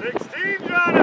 16, Johnny!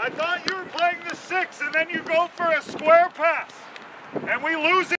I thought you were playing the six and then you go for a square pass. And we lose it.